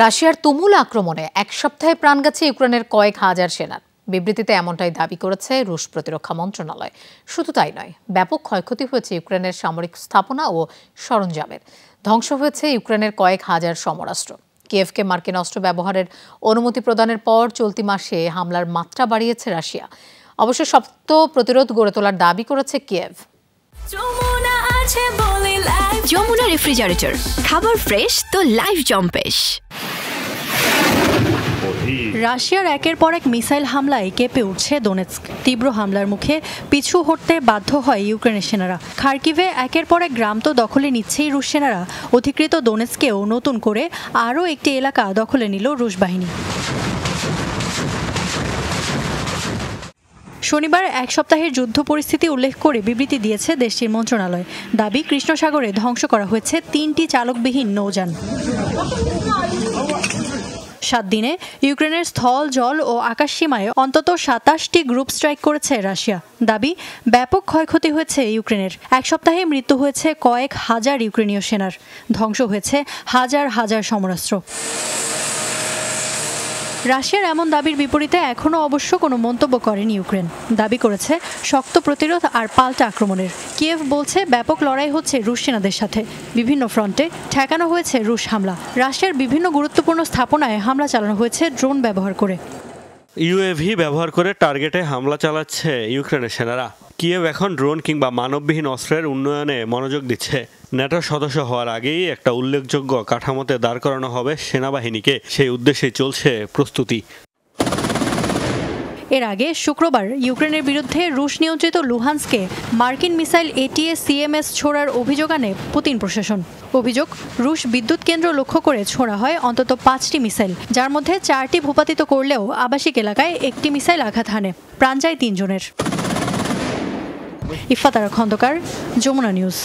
রাশিয়ার তুমুল আক্রমণে এক সপ্তাহে প্রাণ গেছে ইউক্রেনের কয়েক হাজার সেনার বিবৃতিতে এমনটাই দাবি করেছে রুশ প্রতিরক্ষা মন্ত্রণালয়। শুধু তাই নয়, ব্যাপক ক্ষয়ক্ষতি হয়েছে ইউক্রেনের সামরিক স্থাপনা ও সরঞ্জামের। ধ্বংস হয়েছে ইউক্রেনের কয়েক হাজার সমরাষ্ট্র। কিয়েভকে মার্কিন অস্ত্র ব্যবহারের অনুমতি প্রদানের পর চলতি মাসে হামলার মাত্রা বাড়িয়েছে রাশিয়া। অবশ্য শক্ত প্রতিরোধ গড়ে তোলার দাবি করেছে কিয়েভ। যমুনা রেফ্রিজারেটর খাবার ফ্রেশ তো লাইফ জম্পেশ। রাশিয়ার একের পর এক মিসাইল হামলায় কেঁপে উঠছে দোনেৎস্ক তীব্র হামলার মুখে পিছু হটতে বাধ্য হয় ইউক্রেনের সেনারা। খার্কিভে একের পর এক গ্রাম তো দখলে নিচ্ছেই রুশ সেনারা। অধিকৃত দোনেৎস্কেও নতুন করে আরও একটি এলাকা দখলে নিল রুশ বাহিনী। শনিবার এক সপ্তাহের যুদ্ধ পরিস্থিতি উল্লেখ করে বিবৃতি দিয়েছে দেশটির মন্ত্রণালয়। দাবি, কৃষ্ণসাগরে ধ্বংস করা হয়েছে তিনটি চালকবিহীন নৌযান। সাত দিনে ইউক্রেনের স্থল, জল ও আকাশ সীমায় অন্তত সাতাশটি গ্রুপ স্ট্রাইক করেছে রাশিয়া। দাবি, ব্যাপক ক্ষয়ক্ষতি হয়েছে ইউক্রেনের। এক সপ্তাহে মৃত্যু হয়েছে কয়েক হাজার ইউক্রেনীয় সেনার। ধ্বংস হয়েছে হাজার হাজার সমরাস্ত্র। রাশিয়ার এমন দাবির বিপরীতে এখনও অবশ্য কোনো মন্তব্য করেনি ইউক্রেন। দাবি করেছে, শক্ত প্রতিরোধ আর পাল্টা আক্রমণের। কিয়েভ বলছে, ব্যাপক লড়াই হচ্ছে রুশ সেনাদের সাথে। বিভিন্ন ফ্রন্টে ঠেকানো হয়েছে রুশ হামলা। রাশিয়ার বিভিন্ন গুরুত্বপূর্ণ স্থাপনায় হামলা চালানো হয়েছে ড্রোন ব্যবহার করে। ইউএভি ব্যবহার করে টার্গেটে হামলা চালাচ্ছে ইউক্রেনের সেনারা। কিয়েভ এখন ড্রোন কিংবা মানববিহীন অস্ত্রের উন্নয়নে মনোযোগ দিচ্ছে। ন্যাটো সদস্য হওয়ার আগেই একটা উল্লেখযোগ্য কাঠামোতে দাঁড় করানো হবে সেনাবাহিনীকে। সেই উদ্দেশ্যে চলছে প্রস্তুতি। এর আগে শুক্রবার ইউক্রেনের বিরুদ্ধে রুশ নিয়ন্ত্রিত লুহান্সকে মার্কিন মিসাইল এটিএস সিএমএস ছোড়ার অভিযোগ আনে পুতিন প্রশাসন। অভিযোগ, রুশ বিদ্যুৎ কেন্দ্র লক্ষ্য করে ছোড়া হয় অন্তত পাঁচটি মিসাইল, যার মধ্যে চারটি ভূপাতিত করলেও আবাসিক এলাকায় একটি মিসাইল আঘাত হানে। প্রাণ যায় তিনজনের। ইফাতারা খন্দকার, যমুনা নিউজ।